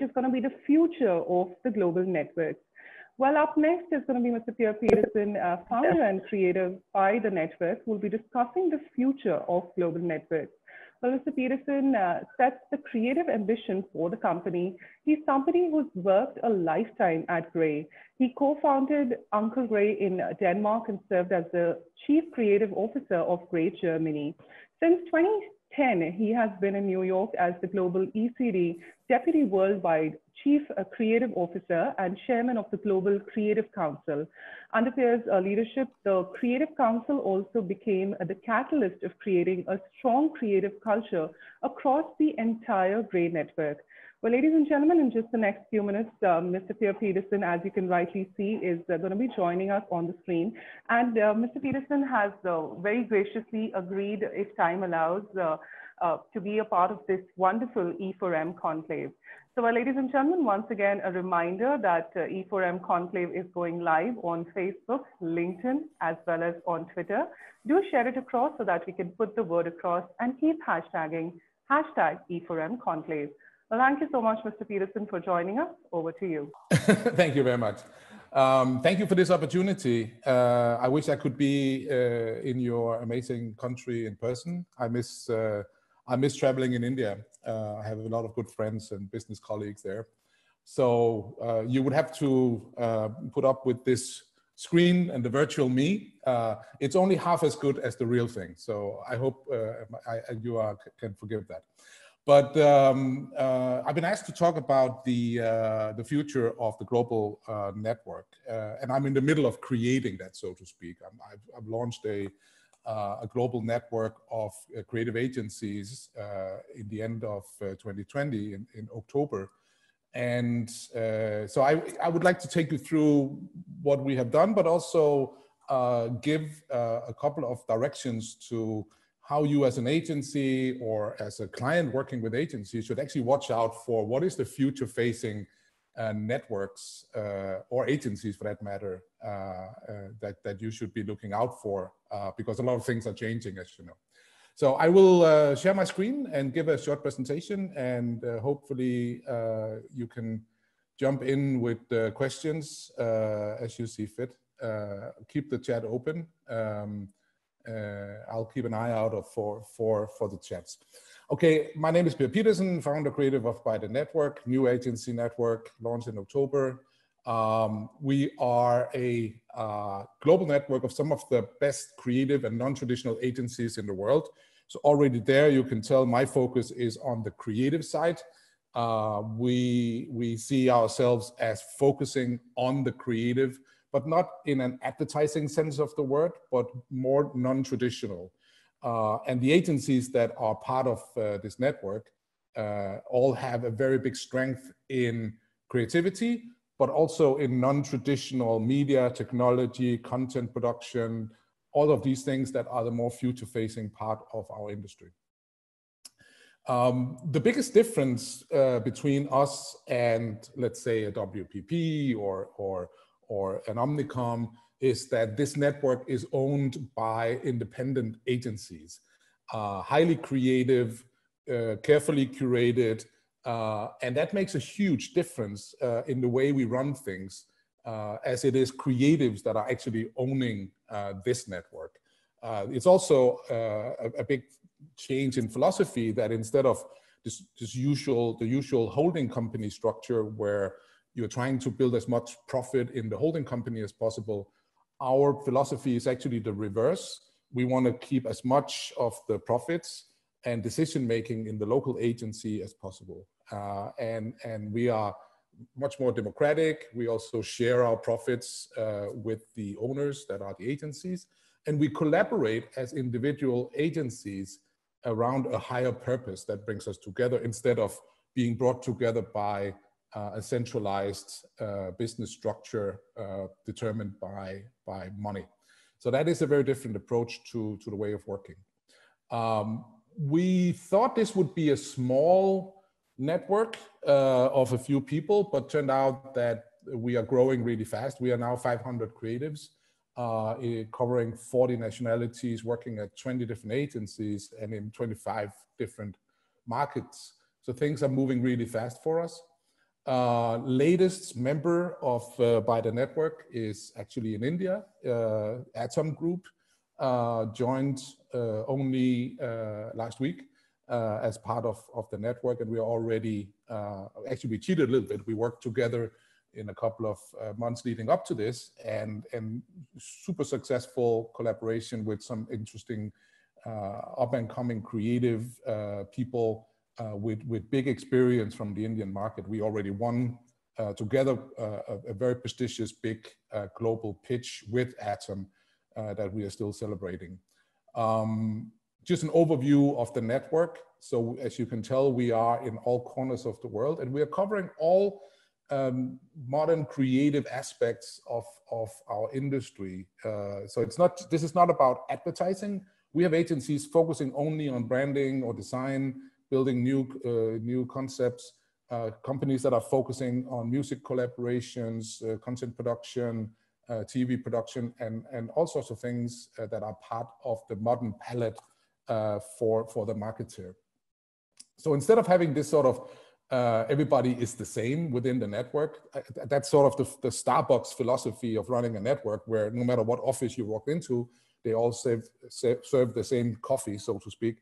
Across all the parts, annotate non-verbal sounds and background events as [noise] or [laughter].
which is going to be the future of the global networks. Well, up next is going to be Mr. Per Pedersen, uh, founder and creator by the network, who will be discussing the future of global networks. Well, Mr. Pedersen uh, sets the creative ambition for the company. He's somebody who's worked a lifetime at Grey. He co-founded Uncle Grey in Denmark and served as the chief creative officer of Grey Germany. Since 2010, he has been in New York as the global ECD deputy worldwide chief uh, creative officer and chairman of the Global Creative Council. Under Per's uh, leadership, the Creative Council also became uh, the catalyst of creating a strong creative culture across the entire Grey network. Well, ladies and gentlemen, in just the next few minutes, um, Mr. Per Pedersen, as you can rightly see, is uh, going to be joining us on the screen. And uh, Mr. Pedersen has uh, very graciously agreed, if time allows, uh, uh, to be a part of this wonderful E4M conclave. So, well, ladies and gentlemen, once again, a reminder that uh, E4M Conclave is going live on Facebook, LinkedIn, as well as on Twitter. Do share it across so that we can put the word across and keep hashtagging hashtag E4M Conclave. Well, thank you so much, Mr. Pedersen, for joining us. Over to you. [laughs] thank you very much. Um, thank you for this opportunity. Uh, I wish I could be uh, in your amazing country in person. I miss uh, I miss traveling in India. Uh, I have a lot of good friends and business colleagues there. So uh, you would have to uh, put up with this screen and the virtual me. It's only half as good as the real thing. So I hope I, you are, can forgive that. But um, uh, I've been asked to talk about the, the future of the global network. and I'm in the middle of creating that, so to speak. i have launched a uh, a global network of uh, creative agencies uh, in the end of 2020 in, in October. And so I, I would like to take you through what we have done, but also give a couple of directions to how you as an agency or as a client working with agencies should actually watch out for what is the future facing uh, networks uh, or agencies for that matter uh, uh, that, that you should be looking out for uh, because a lot of things are changing as you know. So I will share my screen and give a short presentation and hopefully you can jump in with questions as you see fit. keep the chat open. Um, I'll keep an eye out for, for, for the chats. Okay, my name is Per Pedersen, founder creative of By the Network, new agency network, launched in October. Um, we are a uh, global network of some of the best creative and non-traditional agencies in the world. So already there, you can tell my focus is on the creative side. Uh, we, we see ourselves as focusing on the creative, but not in an advertising sense of the word, but more non-traditional. Uh, and the agencies that are part of uh, this network uh, all have a very big strength in creativity, but also in non-traditional media, technology, content production, all of these things that are the more future-facing part of our industry. Um, the biggest difference uh, between us and, let's say, a WPP or, or, or an Omnicom is that this network is owned by independent agencies, uh, highly creative, uh, carefully curated, uh, and that makes a huge difference uh, in the way we run things, uh, as it is creatives that are actually owning uh, this network. it's also a, a, big change in philosophy that instead of this, this usual, the usual holding company structure where you're trying to build as much profit in the holding company as possible, our philosophy is actually the reverse. We want to keep as much of the profits and decision making in the local agency as possible. Uh, and, and we are much more democratic. We also share our profits uh, with the owners that are the agencies. And we collaborate as individual agencies around a higher purpose that brings us together instead of being brought together by uh, a centralized uh, business structure uh, determined by, by money. So that is a very different approach to, to the way of working. Um, we thought this would be a small network uh, of a few people, but turned out that we are growing really fast. We are now 500 creatives, uh, covering 40 nationalities, working at 20 different agencies and in 25 different markets. So things are moving really fast for us. Uh, latest member of uh, by the network is actually in India. Uh, Atom Group uh, joined uh, only uh, last week as part of, of the network, and we are already actually we cheated a little bit. We worked together in a couple of months leading up to this, and and super successful collaboration with some interesting up and coming creative people uh, with, with big experience from the Indian market. We already won uh, together uh, a, a, very prestigious big uh, global pitch with Atom uh, that we are still celebrating. Um, just an overview of the network. So as you can tell, we are in all corners of the world and we are covering all um, modern creative aspects of, of our industry. Uh, so it's not, this is not about advertising. We have agencies focusing only on branding or design building new, uh, new concepts, uh, companies that are focusing on music collaborations, uh, content production, TV production, and, and all sorts of things that are part of the modern palette for, for the marketer. So instead of having this sort of uh, everybody is the same within the network. That's sort of the, the, Starbucks philosophy of running a network where no matter what office you walk into, they all serve, serve the same coffee, so to speak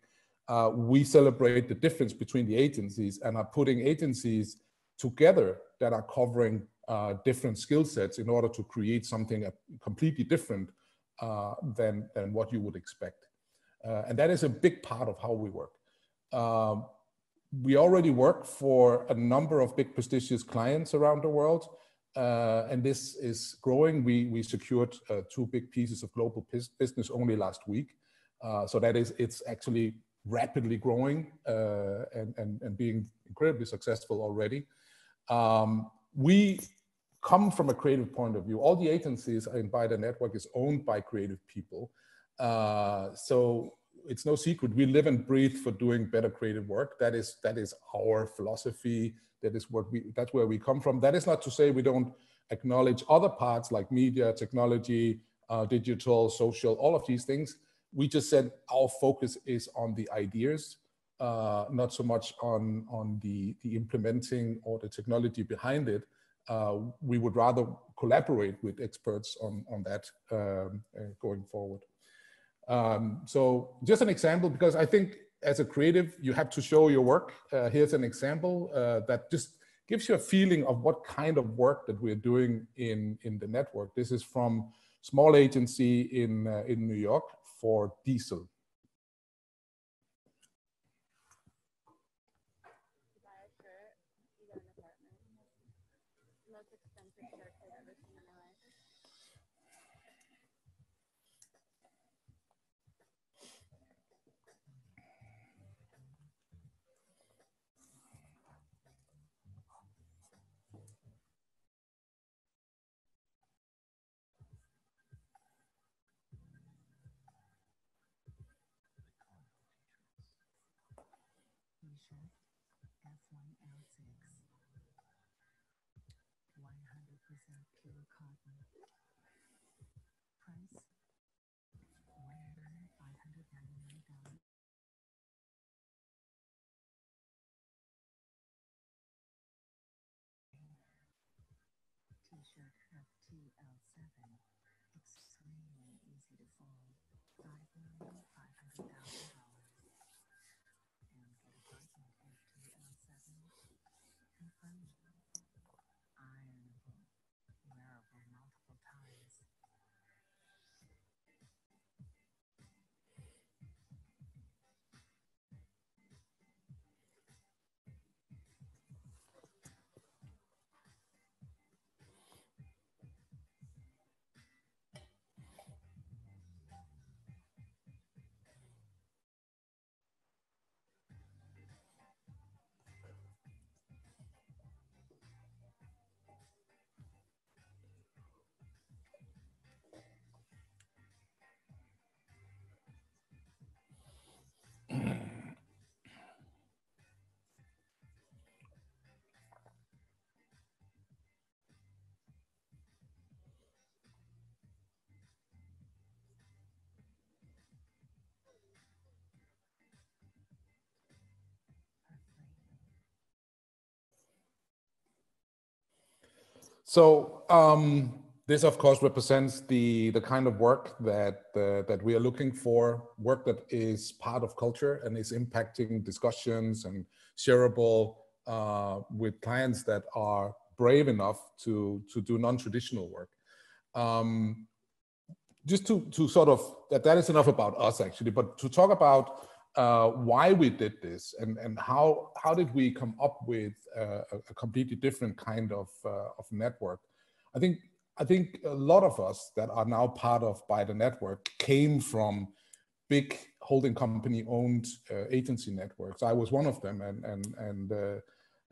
uh, we celebrate the difference between the agencies and are putting agencies together that are covering uh, different skill sets in order to create something completely different uh, than, than what you would expect. Uh, and that is a big part of how we work. Um, we already work for a number of big prestigious clients around the world. Uh, and this is growing. We, we secured uh, two big pieces of global business only last week. so that is, it's actually rapidly growing uh, and, and, and being incredibly successful already. Um, we come from a creative point of view. All the agencies in By the Network is owned by creative people. Uh, so it's no secret we live and breathe for doing better creative work. That is that is our philosophy. That is what we that's where we come from. That is not to say we don't acknowledge other parts like media, technology, uh, digital, social, all of these things we just said our focus is on the ideas, uh, not so much on, on the, the implementing or the technology behind it. Uh, we would rather collaborate with experts on, on that um, uh, going forward. Um, so just an example, because I think as a creative, you have to show your work. Uh, here's an example uh, that just gives you a feeling of what kind of work that we're doing in, in the network. This is from small agency in, uh, in New York for diesel. Efficient F1L6. 100% pure cotton. Price $1,599. So um, this, of course, represents the the kind of work that uh, that we are looking for, work that is part of culture and is impacting discussions and shareable uh, with clients that are brave enough to to do non-traditional work. Um, just to to sort of that that is enough about us actually, but to talk about uh, why we did this and and how how did we come up with uh, a, completely different kind of uh, of network. I think I think a lot of us that are now part of by the network came from big holding company owned uh, agency networks. I was one of them, and and and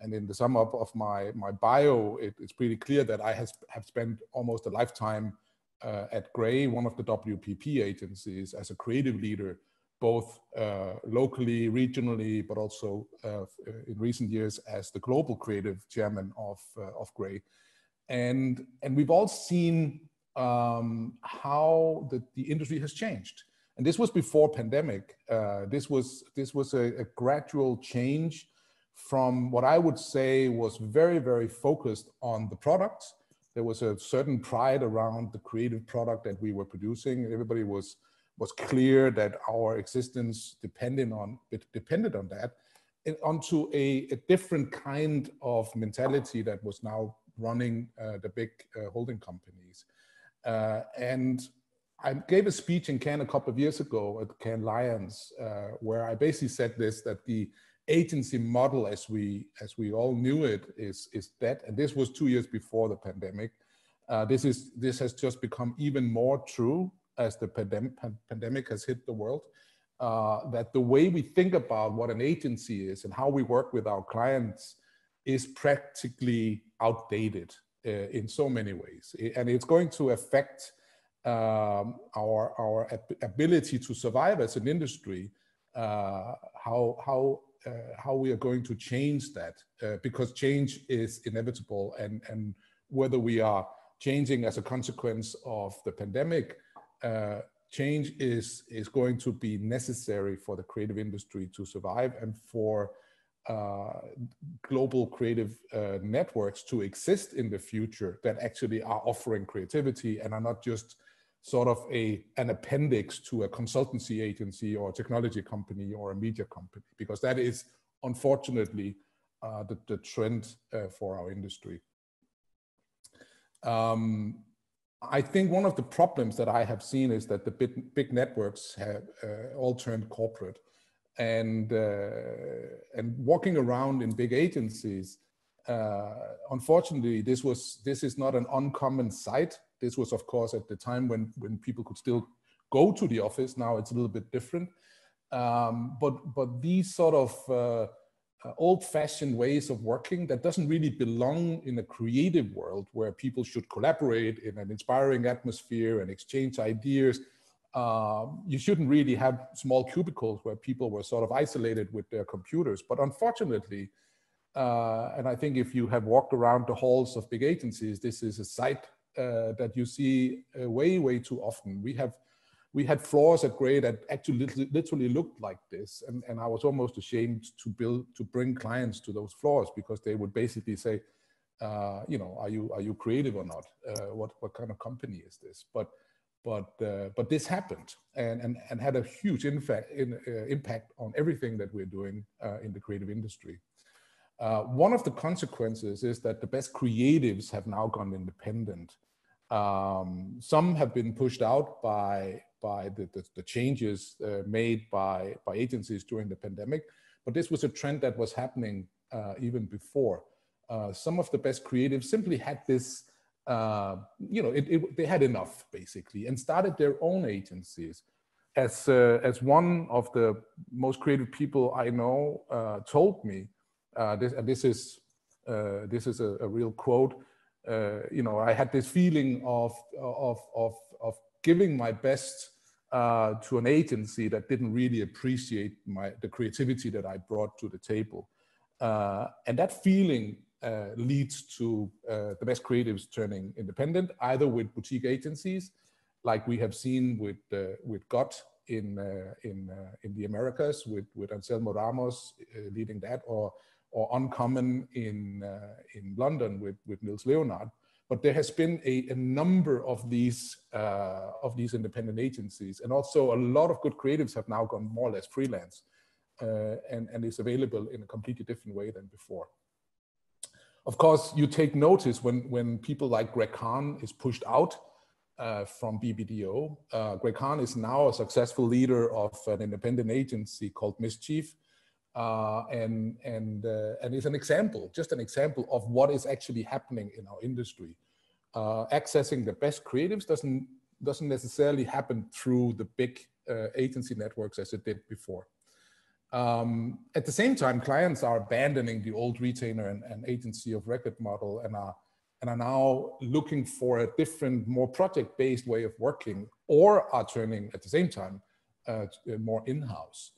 and in the sum up of my my bio, it, it's pretty clear that I has, have spent almost a lifetime at Grey, one of the WPP agencies, as a creative leader, both uh, locally, regionally, but also uh, in recent years as the global creative chairman of uh, of Grey and and we've all seen um, how the, the industry has changed. And this was before pandemic. Uh, this was this was a, a, gradual change from what I would say was very very focused on the product. There was a certain pride around the creative product that we were producing. Everybody was was clear that our existence depended on depended on that, and onto a, a different kind of mentality that was now running uh, the big uh, holding companies. Uh, and I gave a speech in Cannes a couple of years ago at Cannes Lions, where I basically said this, that the agency model as we as we all knew it is is dead and this was two years before the pandemic uh, this is this has just become even more true as the pandemic pandemic has hit the world uh, that the way we think about what an agency is and how we work with our clients is practically outdated uh, in so many ways. And it's going to affect um, our, our ability to survive as an industry, uh, how, how, uh, how we are going to change that, uh, because change is inevitable. And, and whether we are changing as a consequence of the pandemic, uh, change is, is going to be necessary for the creative industry to survive and for uh, global creative uh, networks to exist in the future that actually are offering creativity and are not just sort of a an appendix to a consultancy agency or a technology company or a media company because that is unfortunately uh, the, the trend uh, for our industry. Um, I think one of the problems that I have seen is that the big, big networks have uh, all turned corporate. And uh, and walking around in big agencies uh, unfortunately this was this is not an uncommon sight. This was of course at the time when when people could still go to the office. Now it's a little bit different. Um, but but these sort of uh, old-fashioned ways of working that doesn't really belong in a creative world where people should collaborate in an inspiring atmosphere and exchange ideas um, you shouldn't really have small cubicles where people were sort of isolated with their computers. But unfortunately, uh, and I think if you have walked around the halls of big agencies, this is a sight uh, that you see uh, way, way too often. We have we had floors at Grey that actually literally, literally looked like this, and, and I was almost ashamed to build to bring clients to those floors because they would basically say, uh, you know, are you are you creative or not? Uh, what what kind of company is this? But but uh, but this happened and, and and had a huge impact in, uh, impact on everything that we're doing uh, in the creative industry. Uh, one of the consequences is that the best creatives have now gone independent. Um, some have been pushed out by by the, the, the changes uh, made by by agencies during the pandemic, but this was a trend that was happening uh, even before. some of the best creatives simply had this uh, you know, it, it, they had enough basically and started their own agencies. As, uh, as one of the most creative people I know uh, told me, uh, this, this is, uh, this is a, a real quote, uh, you know, I had this feeling of, of, of, of giving my best to an agency that didn't really appreciate my, the creativity that I brought to the table. and that feeling uh, leads to uh, the best creatives turning independent, either with boutique agencies, like we have seen with uh, with GUT in uh, in uh, in the Americas, with with Anselmo Ramos uh, leading that, or or Uncommon in in London with with Nils Leonard. But there has been a, a number of these uh, of these independent agencies, and also a lot of good creatives have now gone more or less freelance, uh, and and is available in a completely different way than before. Of course, you take notice when when people like Greg Hahn is pushed out uh, from BBDO. Uh, Greg Hahn is now a successful leader of an independent agency called Mischief, uh, and and uh, and is an example, just an example of what is actually happening in our industry. Uh, accessing the best creatives doesn't doesn't necessarily happen through the big uh, agency networks as it did before. Um, at the same time, clients are abandoning the old retainer and, and agency of record model and are and are now looking for a different, more project-based way of working, or are turning at the same time uh, more in-house.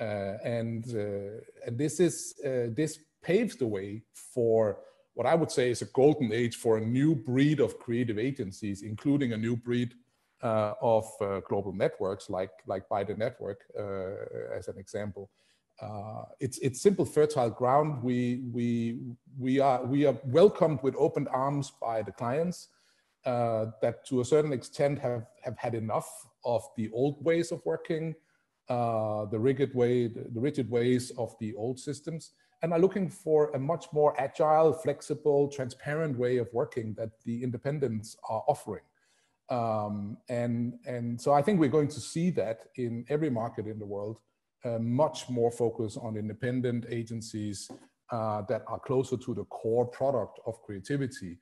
Uh, and uh, and this is uh, this paves the way for what I would say is a golden age for a new breed of creative agencies, including a new breed uh, of uh, global networks like like by the network uh, as an example. it's it's simple fertile ground. We we we are we are welcomed with open arms by the clients that to a certain extent have have had enough of the old ways of working uh, the rigid way, the rigid ways of the old systems, and are looking for a much more agile, flexible, transparent way of working that the independents are offering. Um, and, and so I think we're going to see that in every market in the world, uh, much more focus on independent agencies uh, that are closer to the core product of creativity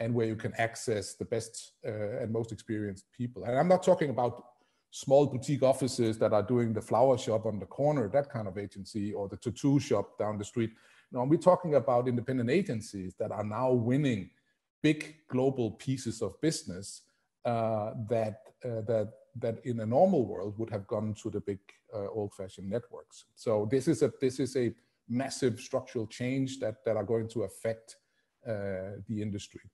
and where you can access the best uh, and most experienced people. And I'm not talking about small boutique offices that are doing the flower shop on the corner, that kind of agency, or the tattoo shop down the street. No, we're talking about independent agencies that are now winning big global pieces of business uh, that uh, that that in a normal world would have gone to the big uh, old-fashioned networks. So this is a this is a massive structural change that that are going to affect uh, the industry.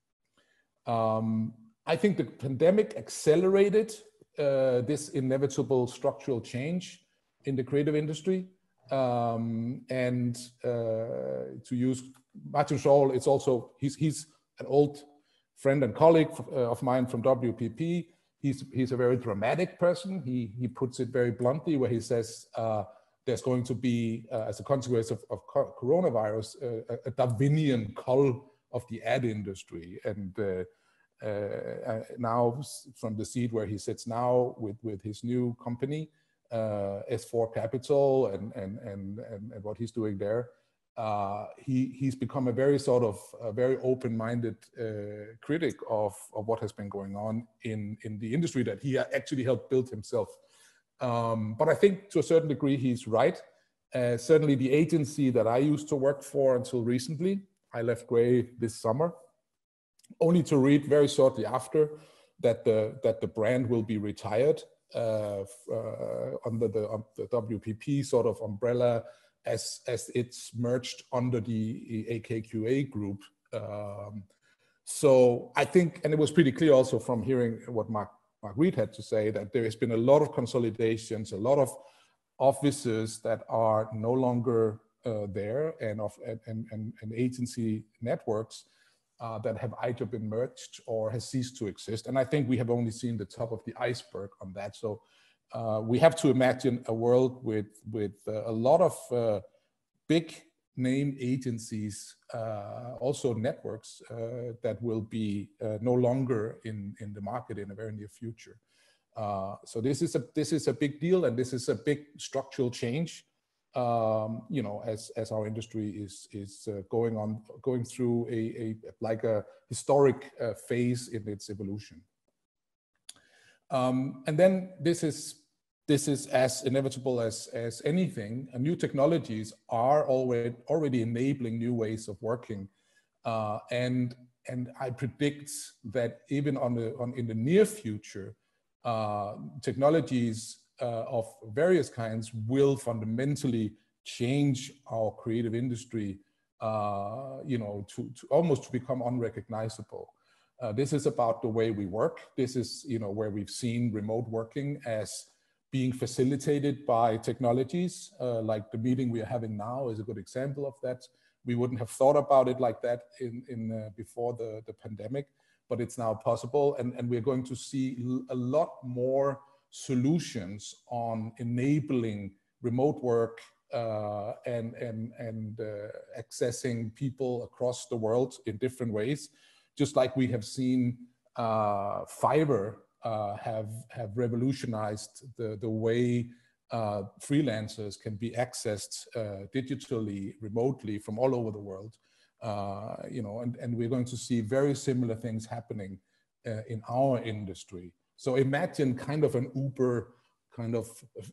Um, I think the pandemic accelerated uh, this inevitable structural change in the creative industry. Um, and uh, to use Martin Sorrell, it's also, he's, he's an old friend and colleague uh, of mine from WPP. He's, he's a very dramatic person. He, he puts it very bluntly where he says uh, there's going to be, uh, as a consequence of, of coronavirus, uh, a Darwinian cull of the ad industry. And uh, uh, now from the seat where he sits now with, with his new company, uh, S4 Capital and, and, and, and, what he's doing there. Uh, he, he's become a very sort of a very open-minded uh, critic of, of what has been going on in, in the industry that he actually helped build himself. Um, but I think to a certain degree he's right. Uh, certainly the agency that I used to work for until recently, I left Grey this summer, only to read very shortly after that the that the brand will be retired uh, uh, under the, um, the, WPP sort of umbrella as as it's merged under the AKQA group. Um, so I think, and it was pretty clear also from hearing what Mark Mark Read had to say that there has been a lot of consolidations, a lot of offices that are no longer uh, there, and of and, and and agency networks uh, that have either been merged or has ceased to exist. And I think we have only seen the top of the iceberg on that. So uh, we have to imagine a world with, with uh, a lot of uh, big name agencies, uh, also networks that will be no longer in, in the market in a very near future. so this is a this is a big deal, and this is a big structural change um, you know, as as our industry is is uh, going on going through a, a like a historic uh, phase in its evolution. Um, and then this is this is as inevitable as as anything. Uh, new technologies are already already enabling new ways of working, uh, and and I predict that even on the on in the near future, uh, technologies uh, of various kinds will fundamentally change our creative industry, uh, you know, to, to, almost to become unrecognizable. Uh, this is about the way we work. This is, you know, where we've seen remote working as being facilitated by technologies, uh, like the meeting we are having now is a good example of that. We wouldn't have thought about it like that in, in uh, before the, the pandemic, but it's now possible. And, and we're going to see a lot more solutions on enabling remote work uh, and, and, and uh, accessing people across the world in different ways, just like we have seen uh, Fiverr uh, have, have revolutionized the, the way uh, freelancers can be accessed uh, digitally, remotely from all over the world. you know, and, and we're going to see very similar things happening in our industry. So imagine kind of an Uber kind of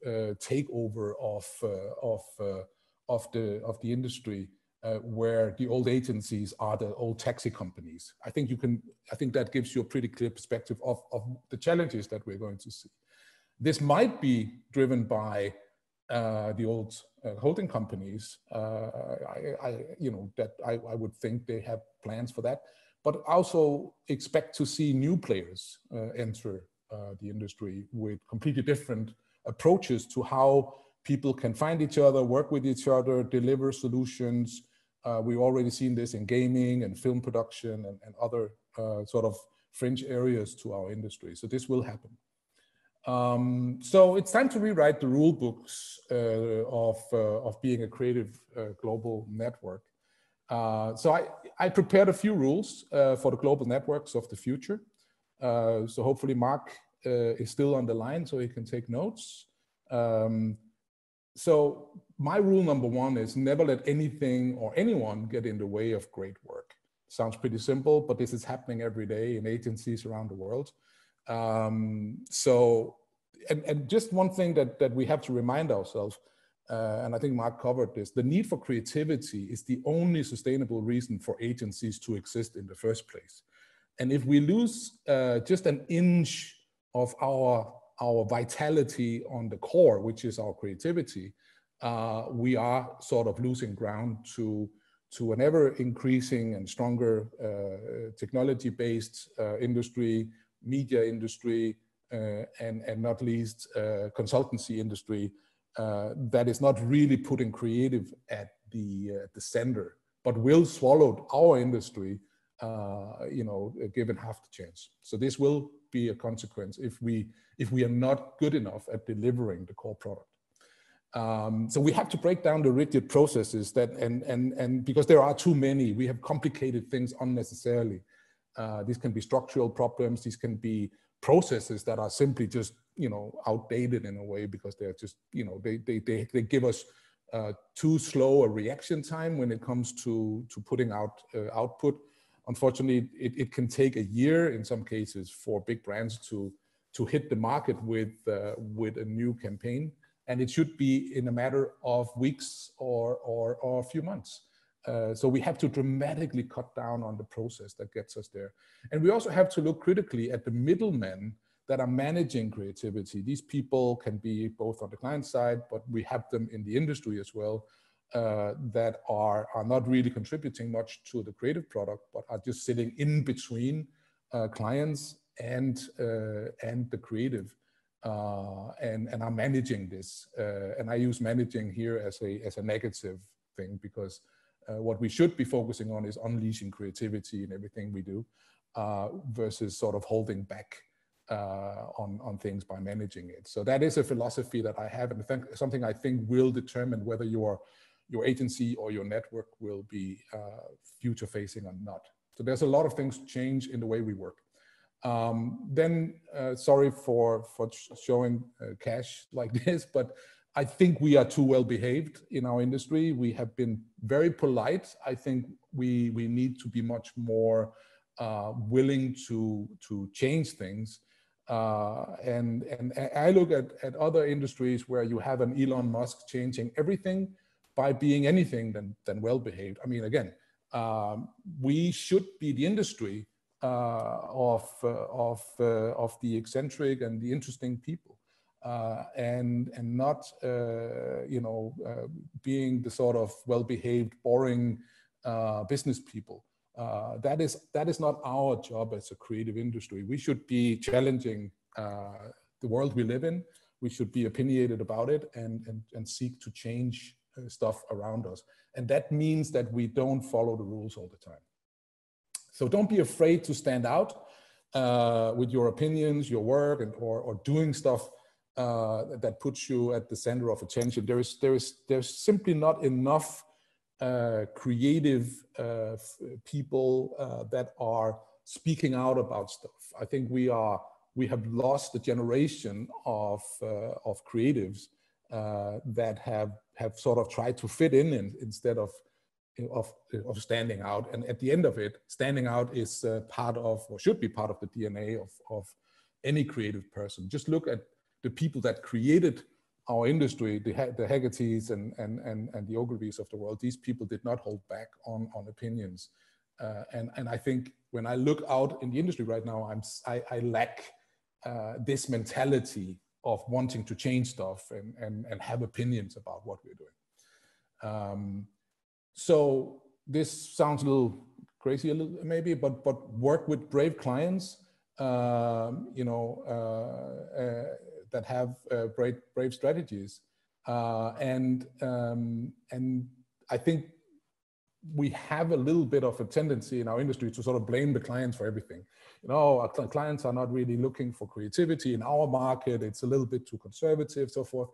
uh, takeover of uh, of uh, of the of the industry uh, where the old agencies are the old taxi companies. I think you can. I think that gives you a pretty clear perspective of of the challenges that we're going to see. This might be driven by uh, the old uh, holding companies. I, I, you know, that I, I would think they have plans for that but also expect to see new players uh, enter uh, the industry with completely different approaches to how people can find each other, work with each other, deliver solutions. Uh, we've already seen this in gaming and film production and, and other uh, sort of fringe areas to our industry. So this will happen. Um, so it's time to rewrite the rule books uh, of, uh, of being a creative uh, global network. So I, I prepared a few rules for the global networks of the future. Uh, so hopefully Mark uh, is still on the line so he can take notes. Um, so my rule number one is never let anything or anyone get in the way of great work. Sounds pretty simple, but this is happening every day in agencies around the world. Um, so, and, and, just one thing that, that we have to remind ourselves, uh, and I think Mark covered this, the need for creativity is the only sustainable reason for agencies to exist in the first place. And if we lose uh, just an inch of our, our vitality on the core, which is our creativity, uh, we are sort of losing ground to, to an ever increasing and stronger uh, technology based uh, industry, media industry, uh, and, and not least uh, consultancy industry that is not really putting creative at the, the center, but will swallow our industry you know, given half the chance. So this will be a consequence if we if we are not good enough at delivering the core product. Um, so we have to break down the rigid processes that and and and because there are too many, we have complicated things unnecessarily. Uh, these can be structural problems. These can be processes that are simply just you know outdated in a way because they're just you know they they they, they give us uh, too slow a reaction time when it comes to to putting out uh, output unfortunately, it, it can take a year in some cases for big brands to to hit the market with uh, with a new campaign, and it should be in a matter of weeks or or, or a few months. Uh, so we have to dramatically cut down on the process that gets us there, and we also have to look critically at the middlemen that are managing creativity. These people can be both on the client side, but we have them in the industry as well, uh, that are, are not really contributing much to the creative product, but are just sitting in between uh, clients and, uh, and the creative. Uh, and, and are managing this. Uh, and I use managing here as a, as a negative thing because what we should be focusing on is unleashing creativity in everything we do versus sort of holding back uh, on, on things by managing it. So that is a philosophy that I have and something I think will determine whether you are your agency or your network will be uh, future facing or not. So there's a lot of things change in the way we work. Um, then, uh, sorry for, for showing uh, cash [laughs] like this, but I think we are too well behaved in our industry. We have been very polite. I think we, we need to be much more uh, willing to, to change things. Uh, and, and I look at, at other industries where you have an Elon Musk changing everything by being anything than, than well behaved. I mean, again, um, we should be the industry uh, of, uh, of, uh, of the eccentric and the interesting people. Uh, and and not uh, you know uh, being the sort of well-behaved, boring business people. that is that is not our job as a creative industry. We should be challenging the world we live in. We should be opinionated about it and and, and seek to change stuff around us. And that means that we don't follow the rules all the time. So don't be afraid to stand out. uh, with your opinions, your work, and or, or doing stuff uh, that puts you at the center of attention. There is there is there's simply not enough uh, creative uh, people uh, that are speaking out about stuff. I think we are we have lost a generation of uh, of creatives that have have sort of tried to fit in, in instead of of, of standing out. And at the end of it, standing out is uh, part of, or should be part of the DNA of, of any creative person. Just look at the people that created our industry, the, the Hegartys and, and, and, and the Ogilvies of the world. These people did not hold back on, on opinions. Uh, and, and I think when I look out in the industry right now, I'm, I, I lack uh, this mentality of wanting to change stuff and, and, and have opinions about what we're doing. Um, so this sounds a little crazy, a little, maybe, but but work with brave clients, um, you know, uh, uh, that have uh, brave brave strategies, uh, and um, and I think we have a little bit of a tendency in our industry to sort of blame the clients for everything. You know, our clients are not really looking for creativity in our market. It's a little bit too conservative, so forth.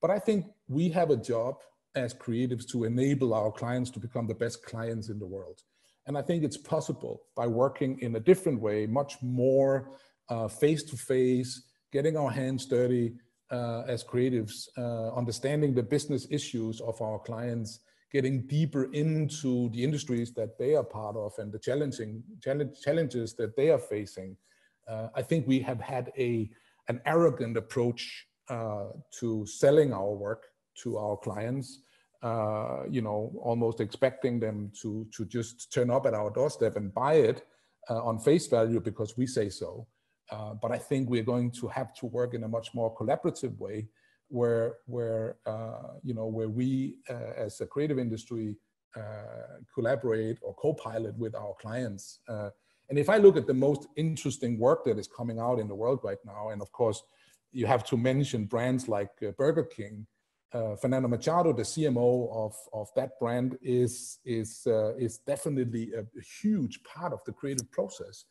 But I think we have a job as creatives to enable our clients to become the best clients in the world. And I think it's possible by working in a different way, much more face to face, getting our hands dirty uh, as creatives, uh, understanding the business issues of our clients, getting deeper into the industries that they are part of and the challenging challenge, challenges that they are facing. Uh, I think we have had a an arrogant approach uh, to selling our work to our clients uh, you know, almost expecting them to, to just turn up at our doorstep and buy it uh, on face value because we say so. Uh, but I think we're going to have to work in a much more collaborative way where, where uh, you know, where we uh, as a creative industry uh, collaborate or co-pilot with our clients. and if I look at the most interesting work that is coming out in the world right now, and of course, you have to mention brands like Burger King, uh, Fernando Machado, the CMO of, of that brand, is, is, uh, is definitely a, huge part of the creative process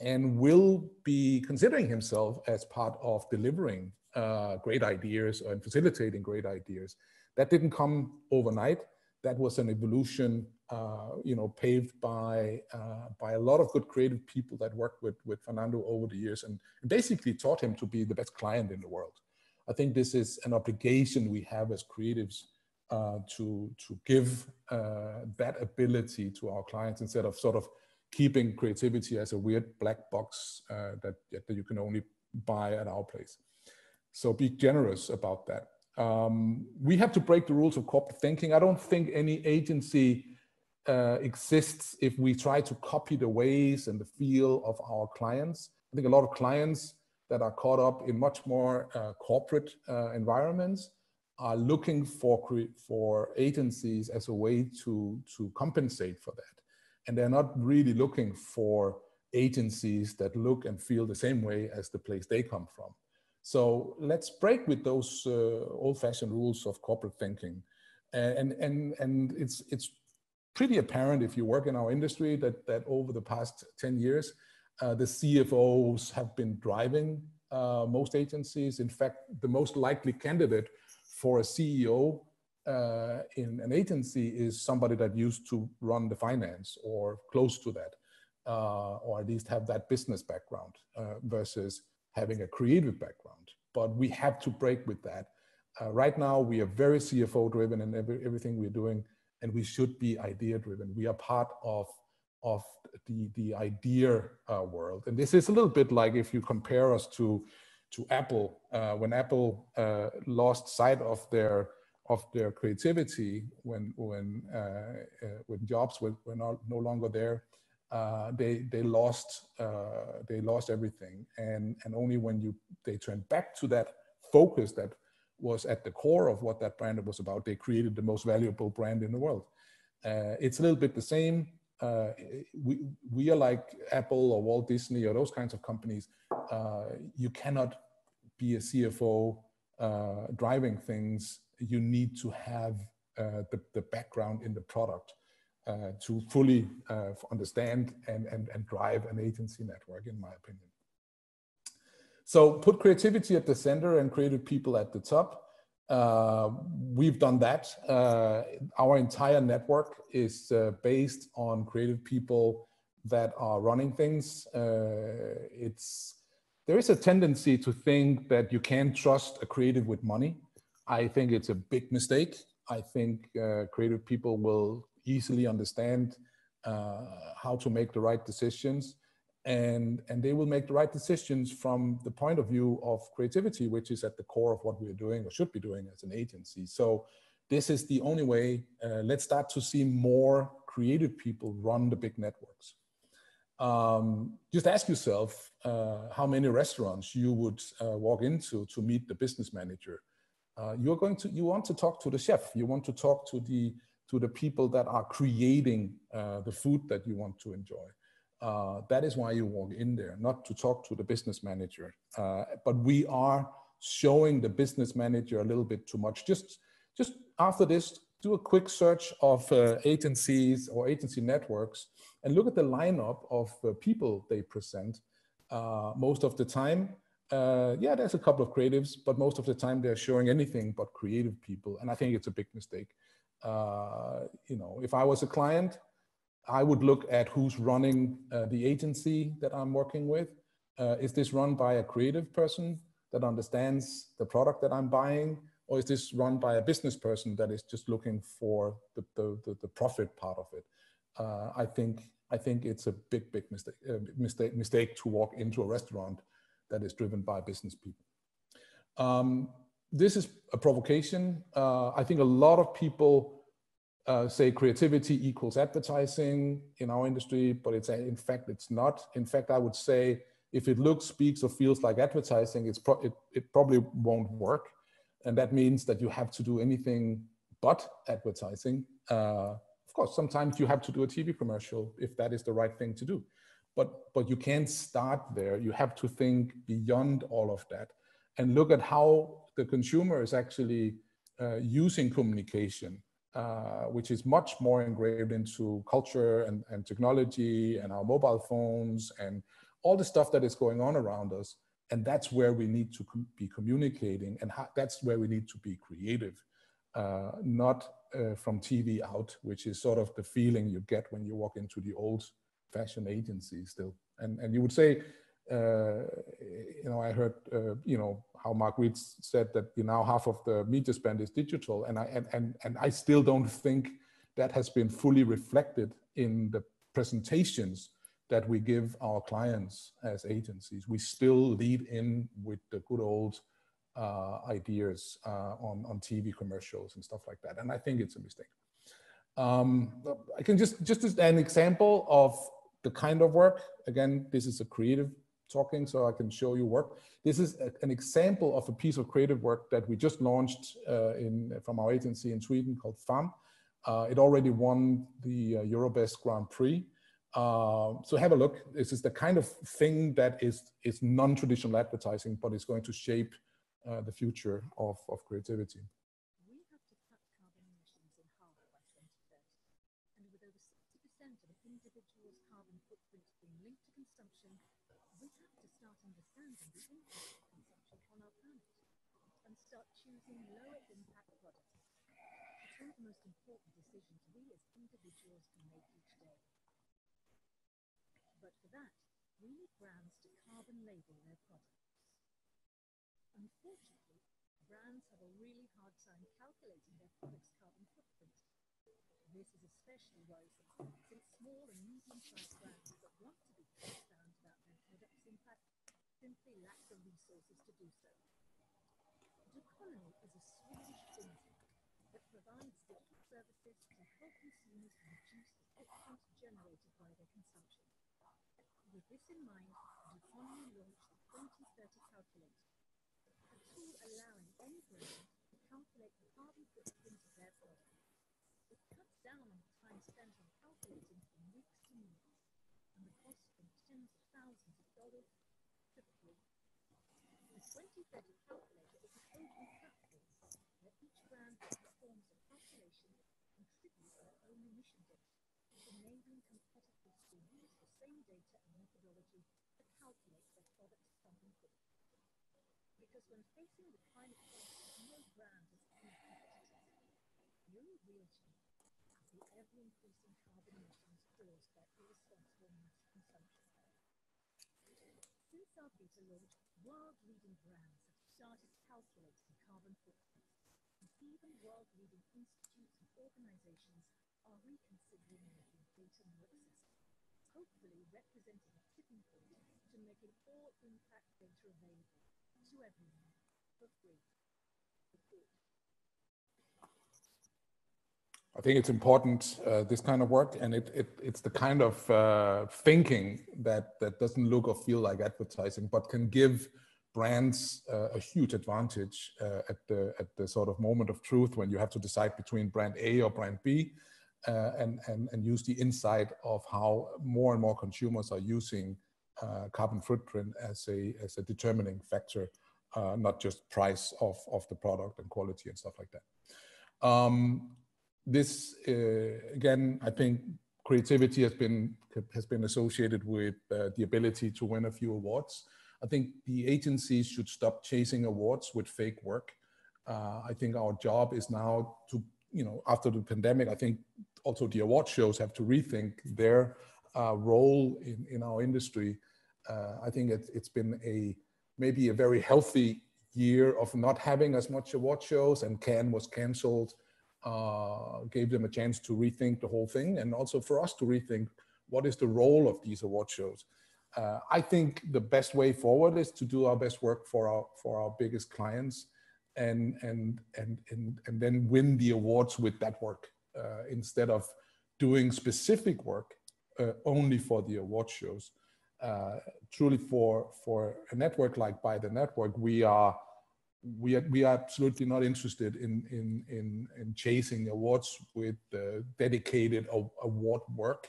and will be considering himself as part of delivering uh, great ideas and facilitating great ideas. That didn't come overnight. That was an evolution, uh, you know, paved by, uh, by a lot of good creative people that worked with, with Fernando over the years and basically taught him to be the best client in the world. I think this is an obligation we have as creatives uh, to, to give uh, that ability to our clients instead of sort of keeping creativity as a weird black box uh, that, that you can only buy at our place. So be generous about that. Um, we have to break the rules of corporate thinking. I don't think any agency uh, exists if we try to copy the ways and the feel of our clients. I think a lot of clients that are caught up in much more uh, corporate uh, environments are looking for for agencies as a way to to compensate for that and they're not really looking for agencies that look and feel the same way as the place they come from so let's break with those uh, old-fashioned rules of corporate thinking and and and it's it's pretty apparent if you work in our industry that that over the past 10 years uh, the CFOs have been driving uh, most agencies. In fact, the most likely candidate for a CEO uh, in an agency is somebody that used to run the finance or close to that, uh, or at least have that business background uh, versus having a creative background. But we have to break with that. right now, we are very CFO driven in every, everything we're doing, and we should be idea driven. We are part of of the, the idea uh, world. And this is a little bit like if you compare us to, to Apple, uh, when Apple uh, lost sight of their, of their creativity, when, when, uh, uh, when jobs were, were not, no longer there, uh, they, they, lost, they lost everything. And, and only when you, they turned back to that focus that was at the core of what that brand was about, they created the most valuable brand in the world. it's a little bit the same uh, we, we are like Apple or Walt Disney or those kinds of companies. Uh, you cannot be a CFO uh, driving things. You need to have uh, the, the background in the product. Uh, to fully uh, understand and, and, and drive an agency network, in my opinion. So put creativity at the center and creative people at the top. Uh, we've done that. Uh, our entire network is uh, based on creative people that are running things. Uh, it's there is a tendency to think that you can't trust a creative with money. I think it's a big mistake. I think creative people will easily understand uh, how to make the right decisions and, and they will make the right decisions from the point of view of creativity, which is at the core of what we're doing or should be doing as an agency. So this is the only way. Uh, let's start to see more creative people run the big networks. Um, just ask yourself uh, how many restaurants you would uh, walk into to meet the business manager. Uh, you're going to you want to talk to the chef. You want to talk to the to the people that are creating uh, the food that you want to enjoy. Uh, that is why you walk in there, not to talk to the business manager. Uh, but we are showing the business manager a little bit too much. Just, just after this, do a quick search of uh, agencies or agency networks and look at the lineup of uh, people they present. Uh, most of the time, yeah, there's a couple of creatives, but most of the time they're showing anything but creative people. And I think it's a big mistake. Uh, you know, if I was a client, I would look at who's running uh, the agency that I'm working with. Uh, is this run by a creative person that understands the product that I'm buying? Or is this run by a business person that is just looking for the, the, the, the profit part of it? Uh, I think I think it's a big, big mistake, uh, mistake, mistake to walk into a restaurant that is driven by business people. Um, this is a provocation. Uh, I think a lot of people uh, say creativity equals advertising in our industry, but it's in fact it's not. In fact, I would say if it looks, speaks, or feels like advertising, it's pro it, it probably won't work, and that means that you have to do anything but advertising. Uh, of course, sometimes you have to do a TV commercial if that is the right thing to do, but but you can't start there. You have to think beyond all of that and look at how the consumer is actually uh, using communication uh, which is much more engraved into culture and, and technology and our mobile phones and all the stuff that is going on around us. And that's where we need to com be communicating, and that's where we need to be creative, uh, not uh, from TV out, which is sort of the feeling you get when you walk into the old fashioned agency still. And, and you would say, uh, you know, I heard, uh, you know, how Mark Read said that you know half of the media spend is digital, and I and, and and I still don't think that has been fully reflected in the presentations that we give our clients as agencies. We still lead in with the good old uh, ideas uh, on on TV commercials and stuff like that, and I think it's a mistake. Um, I can just just as an example of the kind of work. Again, this is a creative talking so I can show you work. This is a, an example of a piece of creative work that we just launched uh, in, from our agency in Sweden called FAM. Uh, it already won the uh, Eurobest Grand Prix. Uh, so have a look. This is the kind of thing that is, is non-traditional advertising, but is going to shape uh, the future of, of creativity. choosing lower impact products. It's one of the most important decisions we as individuals can make each day. But for that, we need brands to carbon label their products. Unfortunately, brands have a really hard time calculating their product's carbon footprint. This is especially worrisome since small and medium-sized brands that want to be transparent about their product's impact simply lack the resources to do so. Doconomy is a Swedish fintech that provides digital services to help consumers reduce the footprint generated by their consumption. With this in mind, Doconomy launched the 2030 Calculator, a tool allowing any brand to calculate the carbon footprint of their product. It cuts down on the time spent on calculating from weeks to minutes, and the cost from tens of thousands of dollars to free. The 2030 Calculator is an open platform where each brand that performs a calculation contributes their own emission data. Same data and methodology to calculate their product's carbon footprint. Because when facing the climate crisis, no brand competitors. The only real challenge is the ever-increasing carbon emissions caused by irresponsible mass consumption. Since our beta launch, world-leading brands have started calculating carbon footprints, and even world-leading institutes and organizations are reconsidering making data more accessible, hopefully representing a tipping point to all impact data available to everyone for free. I think it's important uh, this kind of work, and it, it it's the kind of uh, thinking that that doesn't look or feel like advertising, but can give brands uh, a huge advantage uh, at the at the sort of moment of truth when you have to decide between brand A or brand B, uh, and and and use the insight of how more and more consumers are using uh, carbon footprint as a as a determining factor, not just price of of the product and quality and stuff like that. Um, this uh, again, I think creativity has been has been associated with uh, the ability to win a few awards. I think the agencies should stop chasing awards with fake work. Uh, I think our job is now to, you know, after the pandemic, I think also the award shows have to rethink their uh, role in, in our industry. Uh, I think it, it's been a maybe a very healthy year of not having as much award shows and Cannes was canceled uh, gave them a chance to rethink the whole thing and also for us to rethink what is the role of these award shows. Uh, I think the best way forward is to do our best work for our for our biggest clients and and and and, and then win the awards with that work instead of doing specific work uh, only for the award shows. Uh, truly for for a network like by the network we are we are, we are absolutely not interested in, in, in, in chasing awards with uh, dedicated award work.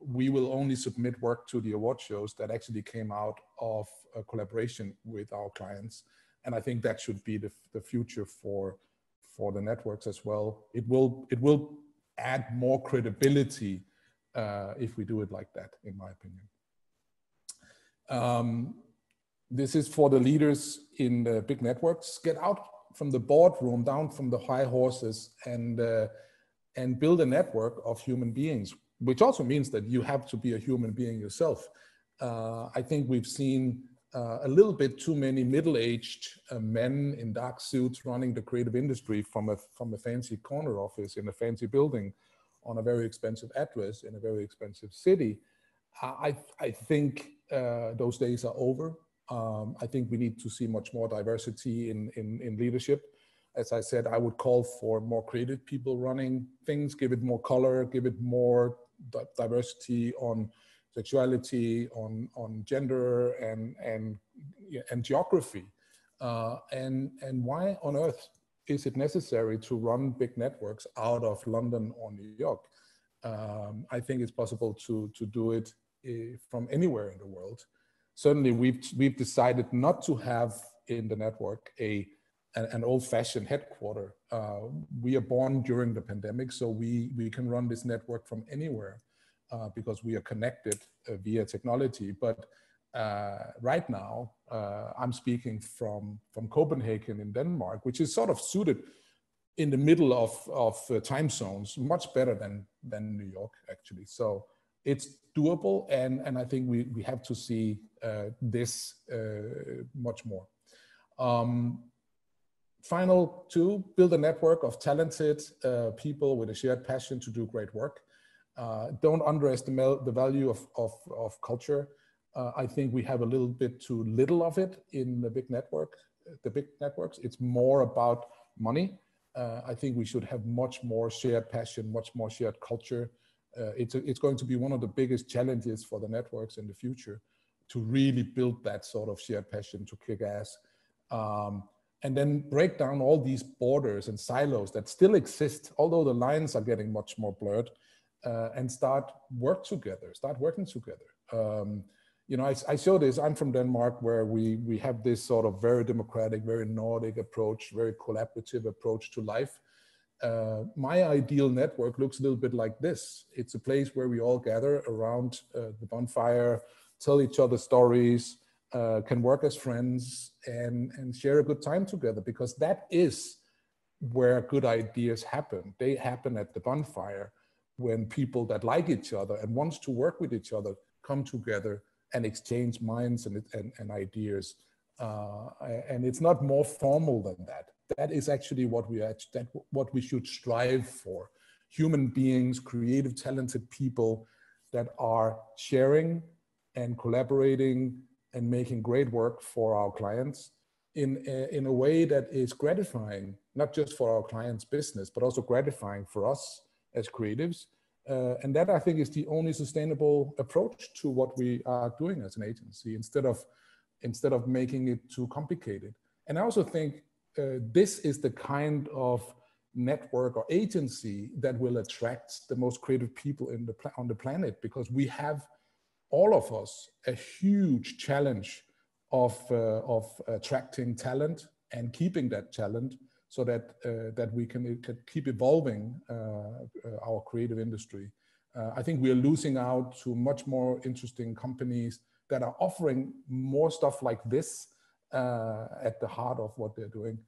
We will only submit work to the award shows that actually came out of a collaboration with our clients. And I think that should be the, the future for, for the networks as well. It will, it will add more credibility uh, if we do it like that, in my opinion. Um, this is for the leaders in the big networks. Get out from the boardroom, down from the high horses, and uh, and build a network of human beings. Which also means that you have to be a human being yourself. Uh, I think we've seen uh, a little bit too many middle-aged uh, men in dark suits running the creative industry from a from a fancy corner office in a fancy building on a very expensive address in a very expensive city. I I think uh, those days are over. Um, I think we need to see much more diversity in, in, in leadership. As I said, I would call for more creative people running things, give it more color, give it more diversity on sexuality, on, on gender and, and, and geography. Uh, and, and why on earth is it necessary to run big networks out of London or New York? Um, I think it's possible to, to do it uh, from anywhere in the world certainly we've we've decided not to have in the network a an, old-fashioned headquarter. Uh, we are born during the pandemic, so we we can run this network from anywhere uh, because we are connected uh, via technology. But uh, right now, uh, I'm speaking from from Copenhagen in Denmark, which is sort of suited in the middle of of uh, time zones, much better than than New York actually. So it's doable, and and I think we we have to see this much more. Um, final two: build a network of talented uh, people with a shared passion to do great work. Don't underestimate the value of of, of culture. I think we have a little bit too little of it in the big network. The big networks. It's more about money. Uh, I think we should have much more shared passion, much more shared culture, uh, it's, a, it's going to be one of the biggest challenges for the networks in the future to really build that sort of shared passion to kick ass. Um, and then break down all these borders and silos that still exist, although the lines are getting much more blurred, uh, and start work together, start working together. Um, you know, I, I show this, I'm from Denmark, where we, we have this sort of very democratic, very Nordic approach, very collaborative approach to life. Uh, my ideal network looks a little bit like this. It's a place where we all gather around uh, the bonfire, tell each other stories, uh, can work as friends, and, and share a good time together because that is where good ideas happen. They happen at the bonfire when people that like each other and wants to work with each other come together and exchange minds and, and, and ideas. Uh, and it's not more formal than that that is actually what we are, that what we should strive for. Human beings, creative, talented people that are sharing and collaborating and making great work for our clients in a, in a way that is gratifying, not just for our clients' business, but also gratifying for us as creatives. Uh, and that I think is the only sustainable approach to what we are doing as an agency instead of instead of making it too complicated. And I also think uh, this is the kind of network or agency that will attract the most creative people in the on the planet because we have all of us a huge challenge of uh, of attracting talent and keeping that talent so that uh, that we can, can, keep evolving uh, uh our creative industry. Uh, I think we are losing out to much more interesting companies that are offering more stuff like this at the heart of what they're doing.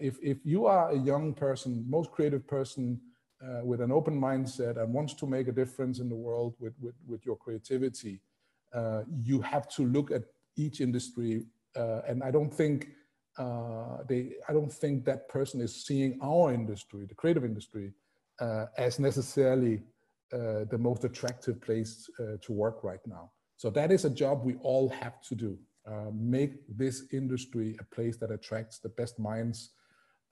If, if you are a young person, most creative person with an open mindset and wants to make a difference in the world with, with, with your creativity, you have to look at each industry. And I don't think uh, they, I don't think that person is seeing our industry, the creative industry, uh, as necessarily the most attractive place to work right now. So that is a job we all have to do. Uh, make this industry a place that attracts the best minds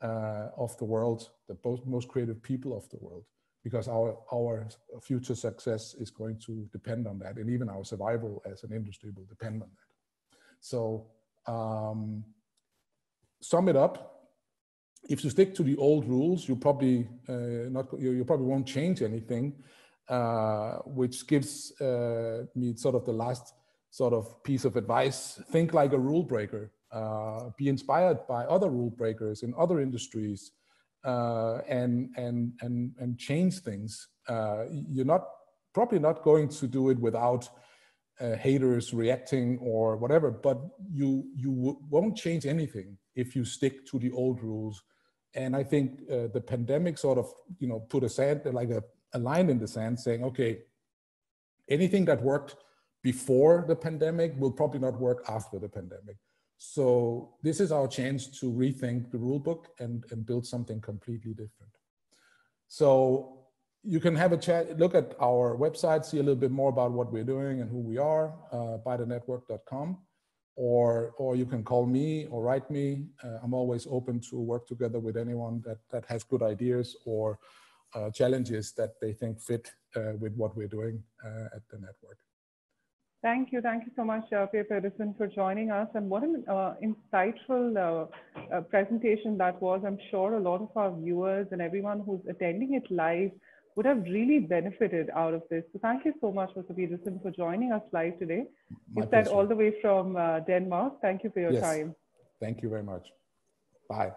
uh, of the world, the most, most creative people of the world, because our, our future success is going to depend on that. And even our survival as an industry will depend on that. So um, sum it up, if you stick to the old rules, you probably uh, not you, you, probably won't change anything, uh, which gives uh, me sort of the last sort of piece of advice. Think like a rule breaker. Uh, be inspired by other rule breakers in other industries uh, and and and and change things. Uh, you're not probably not going to do it without haters reacting or whatever but you you won't change anything if you stick to the old rules and i think uh, the pandemic sort of you know put a sand like a, a line in the sand saying okay anything that worked before the pandemic will probably not work after the pandemic. So this is our chance to rethink the rule book and, and build something completely different. So you can have a chat, look at our website, see a little bit more about what we're doing and who we are, uh, bythenetwork.com, or, or you can call me or write me. Uh, I'm always open to work together with anyone that, that has good ideas or uh, challenges that they think fit uh, with what we're doing uh, at the network. Thank you. Thank you so much, uh, Per Pedersen, for joining us. And what an uh, insightful uh, presentation that was. I'm sure a lot of our viewers and everyone who's attending it live would have really benefited out of this. So thank you so much, Mr. Pedersen, for joining us live today. My you said all the way from uh, Denmark. Thank you for your yes. time. Thank you very much. Bye.